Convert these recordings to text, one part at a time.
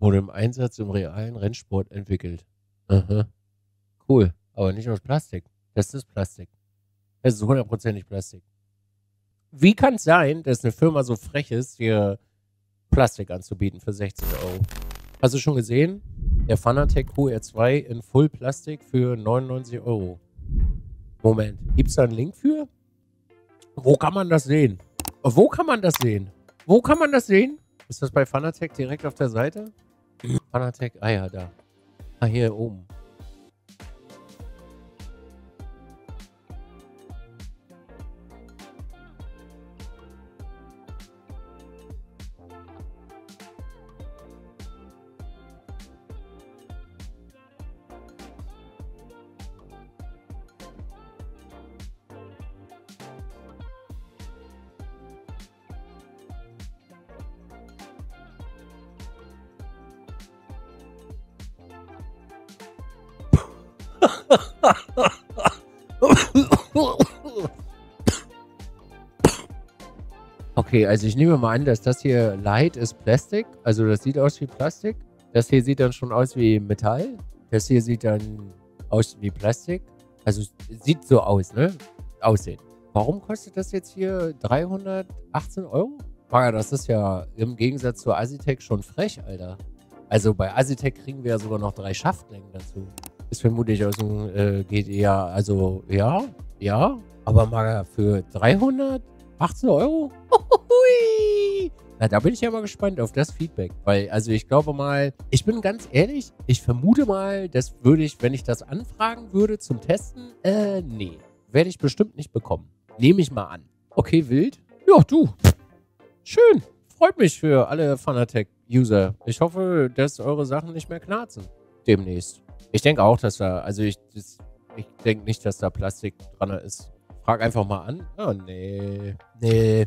wurde im Einsatz im realen Rennsport entwickelt. Aha. Cool. Aber nicht aus Plastik. Das ist Plastik. Das ist hundertprozentig Plastik. Wie kann es sein, dass eine Firma so frech ist, dir Plastik anzubieten für 60 Euro? Hast du schon gesehen? Der Fanatec QR2 in Full Plastik für 99 Euro. Moment, gibt es da einen Link für? Wo kann man das sehen? Wo kann man das sehen? Wo kann man das sehen? Ist das bei Fanatec direkt auf der Seite? Fanatec, ah ja, da. Ah, hier oben. Okay, also ich nehme mal an, dass das hier Light ist Plastik. Also das sieht aus wie Plastik. Das hier sieht dann schon aus wie Metall. Das hier sieht dann aus wie Plastik. Also sieht so aus, ne? Aussehen. Warum kostet das jetzt hier 318 Euro? Maga, das ist ja im Gegensatz zu Asitec schon frech, Alter. Also bei Asitec kriegen wir ja sogar noch drei Schaftlängen dazu. Ist vermutlich aus dem äh, GDA, also ja, ja. Aber mal für 318 Euro? Na, da bin ich ja mal gespannt auf das Feedback. Weil, also ich glaube mal, ich bin ganz ehrlich, ich vermute mal, das würde ich, wenn ich das anfragen würde zum Testen, äh, nee. Werde ich bestimmt nicht bekommen. Nehme ich mal an. Okay, wild. Ja, du. Schön. Freut mich für alle Fanatec-User. Ich hoffe, dass eure Sachen nicht mehr knarzen. Demnächst. Ich denke auch, dass da, also ich, das, ich denke nicht, dass da Plastik dran ist. Frag einfach mal an. Oh, nee. Nee.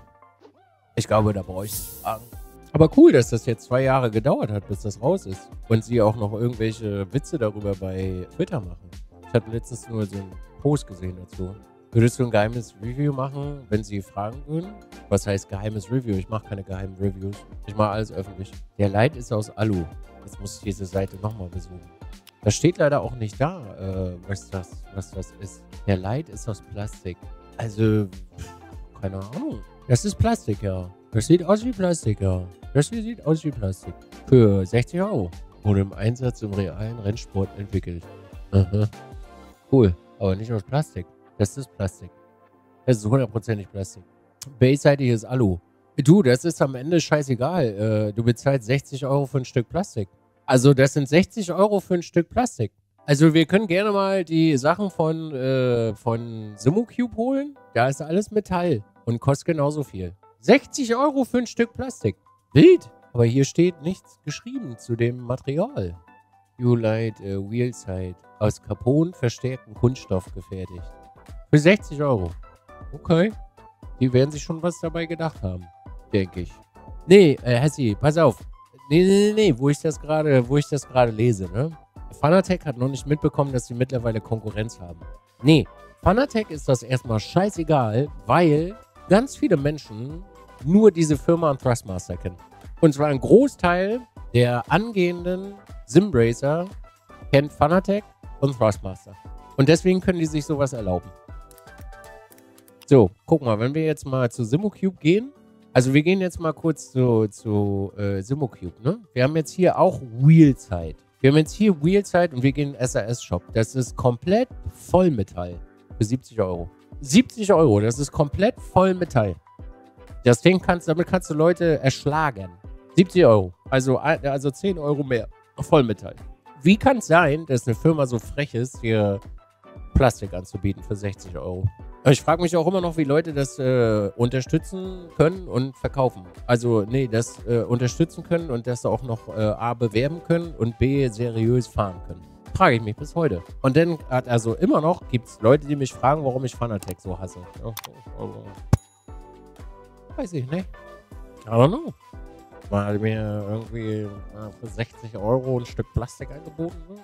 Ich glaube, da brauche ich nicht fragen. Aber cool, dass das jetzt zwei Jahre gedauert hat, bis das raus ist. Und sie auch noch irgendwelche Witze darüber bei Twitter machen. Ich hatte letztens nur so einen Post gesehen dazu. Würdest du ein geheimes Review machen, wenn sie fragen würden? Was heißt geheimes Review? Ich mache keine geheimen Reviews. Ich mache alles öffentlich. Der Light ist aus Alu. Jetzt muss ich diese Seite nochmal besuchen. Das steht leider auch nicht da, äh, was, das, was das ist. Der Light ist aus Plastik. Also, keine Ahnung. Das ist Plastik, ja. Das sieht aus wie Plastik, ja. Das hier sieht aus wie Plastik. Für 60 Euro. Wurde im Einsatz im realen Rennsport entwickelt. Aha. Cool. Aber nicht aus Plastik. Das ist Plastik. Das ist hundertprozentig Plastik. Base-seitig ist Alu. Du, das ist am Ende scheißegal. Äh, du bezahlst 60 Euro für ein Stück Plastik. Also das sind 60 Euro für ein Stück Plastik. Also wir können gerne mal die Sachen von, äh, von Simocube holen. Da ist alles Metall und kostet genauso viel. 60 Euro für ein Stück Plastik. Wild. Aber hier steht nichts geschrieben zu dem Material. Ulite äh, Wheelside. Aus Carbon verstärkten Kunststoff gefertigt. Für 60 Euro. Okay. Die werden sich schon was dabei gedacht haben. Denke ich. Nee, äh, Hessi, pass auf. Nee, nee, nee, wo ich das gerade, wo ich das gerade lese, ne? Fanatec hat noch nicht mitbekommen, dass sie mittlerweile Konkurrenz haben. Nee, Fanatec ist das erstmal scheißegal, weil ganz viele Menschen nur diese Firma und Thrustmaster kennen. Und zwar ein Großteil der angehenden Simbracer kennt Fanatec und Thrustmaster. Und deswegen können die sich sowas erlauben. So, guck mal, wenn wir jetzt mal zu Simocube gehen, also wir gehen jetzt mal kurz zu, zu äh, Simocube, ne? Wir haben jetzt hier auch Wheelzeit. Wir haben jetzt hier Wheelzeit und wir gehen in SAS-Shop. Das ist komplett Vollmetall. Für 70 Euro. 70 Euro, das ist komplett Vollmetall. Das Ding kannst, damit kannst du Leute erschlagen. 70 Euro. Also, also 10 Euro mehr. Vollmetall. Wie kann es sein, dass eine Firma so frech ist, hier Plastik anzubieten für 60 Euro? Ich frage mich auch immer noch, wie Leute das äh, unterstützen können und verkaufen. Also, nee, das äh, unterstützen können und das auch noch äh, A bewerben können und B seriös fahren können. Frage ich mich bis heute. Und dann hat also immer noch gibt es Leute, die mich fragen, warum ich Fanatec so hasse. Oh, oh, oh. Weiß ich nicht. I don't know. Mal mir irgendwie äh, für 60 Euro ein Stück Plastik angeboten.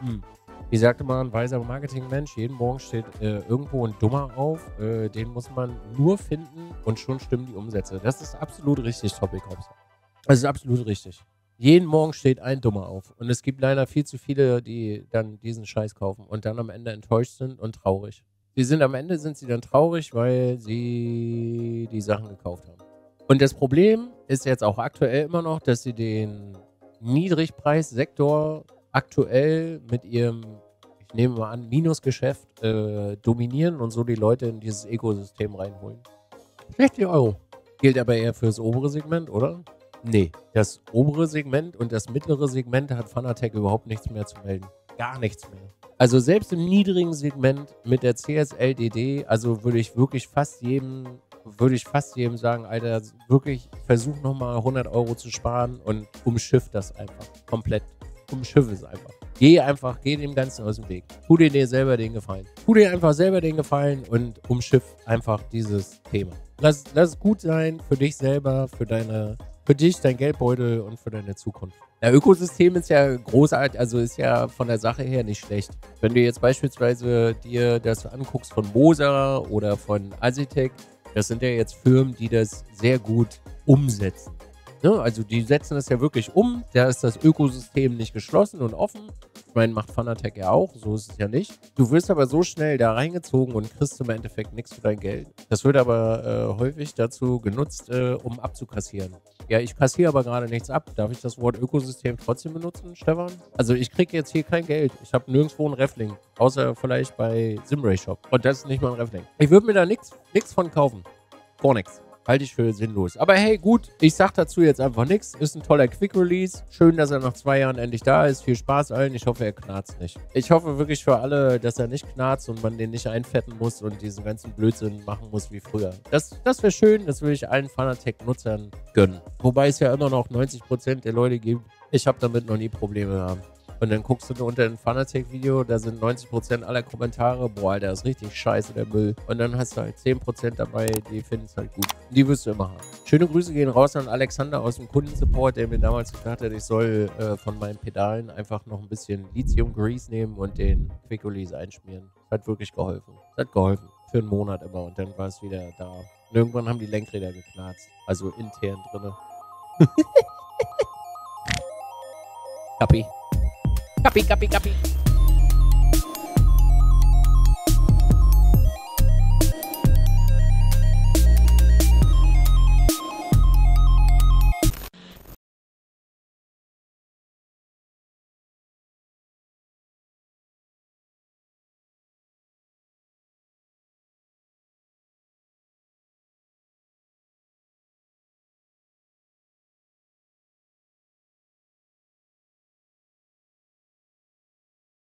Hm. Wie sagte mal ein weiser Marketingmensch, jeden Morgen steht äh, irgendwo ein Dummer auf, äh, den muss man nur finden und schon stimmen die Umsätze. Das ist absolut richtig, Topic Hobbs. Das ist absolut richtig. Jeden Morgen steht ein Dummer auf. Und es gibt leider viel zu viele, die dann diesen Scheiß kaufen und dann am Ende enttäuscht sind und traurig. Sie sind am Ende sind sie dann traurig, weil sie die Sachen gekauft haben. Und das Problem ist jetzt auch aktuell immer noch, dass sie den Niedrigpreissektor aktuell mit ihrem, ich nehme mal an, Minusgeschäft äh, dominieren und so die Leute in dieses Ökosystem reinholen. 60 Euro. Gilt aber eher für das obere Segment, oder? Nee, das obere Segment und das mittlere Segment hat Fanatec überhaupt nichts mehr zu melden. Gar nichts mehr. Also selbst im niedrigen Segment mit der CSLDD, also würde ich wirklich fast jedem, würde ich fast jedem sagen, Alter, wirklich versuch nochmal 100 Euro zu sparen und umschiff das einfach komplett. Umschiff es einfach. Geh einfach, geh dem Ganzen aus dem Weg. Tu dir, dir selber den Gefallen. Tu dir einfach selber den Gefallen und umschiff einfach dieses Thema. Lass, lass es gut sein für dich selber, für deine für dich, dein Geldbeutel und für deine Zukunft. Der Ökosystem ist ja großartig, also ist ja von der Sache her nicht schlecht. Wenn du jetzt beispielsweise dir das anguckst von Mosa oder von Azitec, das sind ja jetzt Firmen, die das sehr gut umsetzen. Ne? Also die setzen das ja wirklich um. Da ist das Ökosystem nicht geschlossen und offen. Ich meine, macht Fanatec ja auch, so ist es ja nicht. Du wirst aber so schnell da reingezogen und kriegst im Endeffekt nichts für dein Geld. Das wird aber äh, häufig dazu genutzt, äh, um abzukassieren. Ja, ich kassiere aber gerade nichts ab. Darf ich das Wort Ökosystem trotzdem benutzen, Stefan? Also ich kriege jetzt hier kein Geld. Ich habe nirgendwo ein Refling. Außer vielleicht bei Simray Shop. Und das ist nicht mal ein Refling. Ich würde mir da nichts von kaufen. Gar nichts halte ich für sinnlos. Aber hey, gut, ich sag dazu jetzt einfach nichts. Ist ein toller Quick Release. Schön, dass er nach zwei Jahren endlich da ist. Viel Spaß allen. Ich hoffe, er knarzt nicht. Ich hoffe wirklich für alle, dass er nicht knarzt und man den nicht einfetten muss und diesen ganzen Blödsinn machen muss wie früher. Das, das wäre schön. Das würde ich allen Fanatec-Nutzern gönnen. Wobei es ja immer noch 90% der Leute gibt. Ich habe damit noch nie Probleme gehabt. Und dann guckst du unter ein Fanatec-Video, da sind 90% aller Kommentare, boah, Alter, ist richtig scheiße, der Müll. Und dann hast du halt 10% dabei, die finden es halt gut. Die wirst du immer haben. Schöne Grüße gehen raus an Alexander aus dem Kundensupport, der mir damals gesagt hat, ich soll äh, von meinen Pedalen einfach noch ein bisschen Lithium-Grease nehmen und den Quick Release einschmieren. Hat wirklich geholfen. Hat geholfen. Für einen Monat immer und dann war es wieder da. Und irgendwann haben die Lenkräder geknarzt. Also intern drinne. Kapi. Capi, capi, capi.